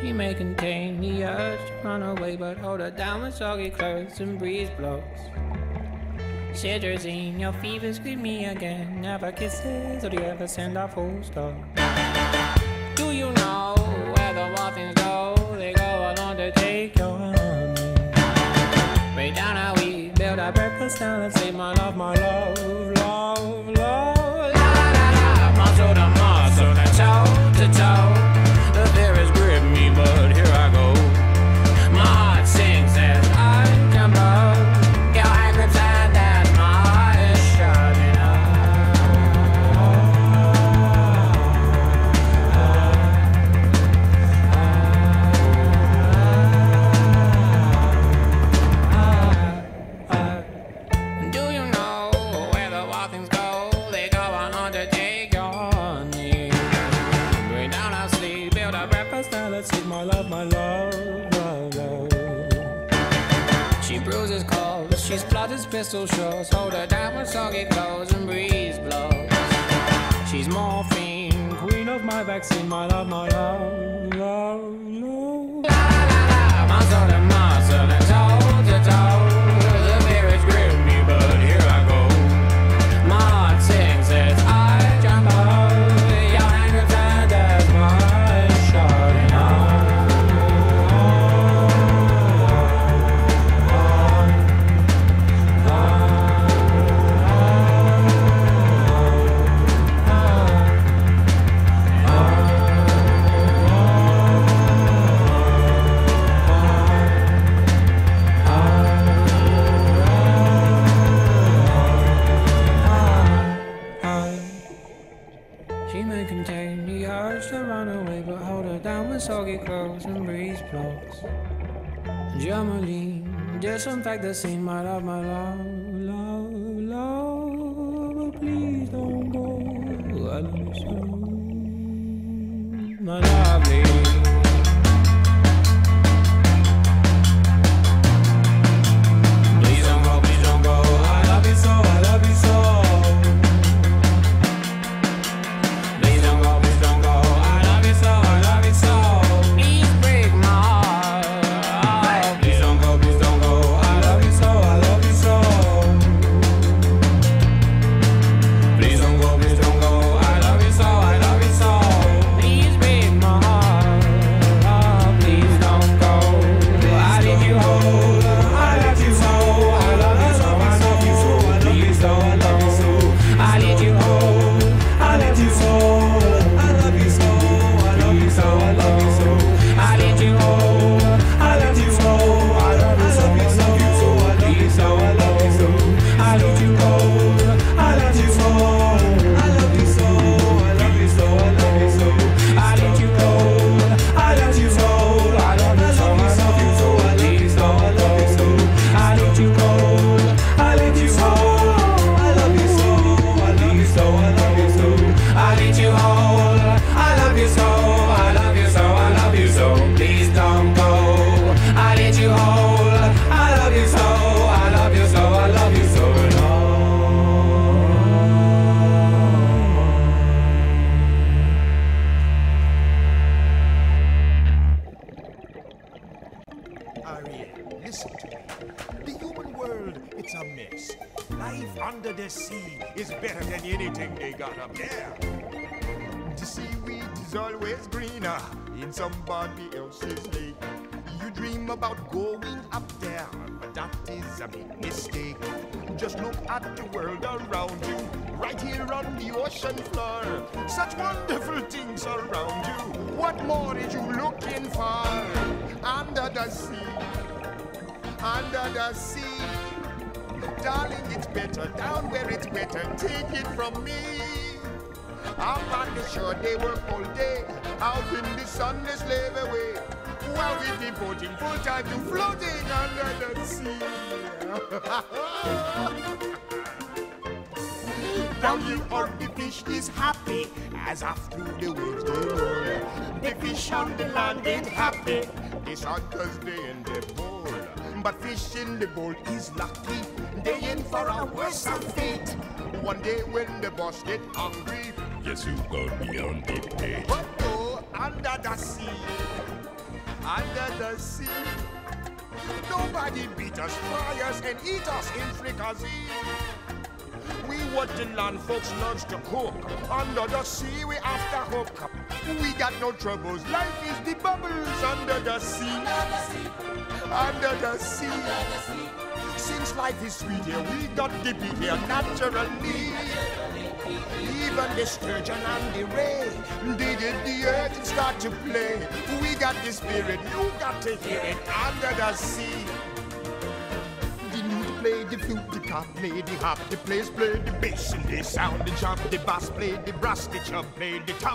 She may contain the urge to run away, but hold her down with soggy clothes and breeze blows. Cetirizine, your fever's with me again. Never kisses, or do you ever send a full stop? Do you know where the wild go? They go along to take your honey. Way down how we build our breakfast down and say, my love, my love, love, love. La la la la, muscle to muscle, to toe to toe. But here She bruises calls, she splutters pistol shots, hold her down with soggy clothes and breeze blows. She's morphine, queen of my vaccine, my love, my love, the urge to run away, but hold her down with soggy clothes and breeze blows. Germaline, disinfect the scene, my love, my love, love, love. But please don't go. I love you my lovely. The sea is better than anything they got up there. The seaweed is always greener in somebody else's lake. You dream about going up there, but that is a big mistake. Just look at the world around you, right here on the ocean floor. Such wonderful things around you. What more is you looking for? Under the sea, under the sea. Darling, it's better down where it's better. Take it from me. Up on the shore, they work all day. Out in the sun, they slave away. While we devoting full time to floating under the sea. Down here on the fish is happy as after the waves they roll. The fish on the land ain't happy. They sad cause they in the bowl. But fish in the bowl is lucky. They in for a worse fate. One day when the boss get hungry, Yes, you got me on the page. but oh, go oh, under the sea. under the sea. Nobody beat us, fry us, and eat us in fricassee. We what the land folks loves to cook. Under the sea, we after hook. We got no troubles. Life is the bubbles under the sea. Under the sea. Since life is sweet here, we got to be here naturally. Even the sturgeon and the ray did it the earth and start to play. We got the spirit, you got to hear it under the sea. The lute play the flute, the cop play the hop, the players play the bass and the sound, the jump, the bass play the brass, the chub play the top.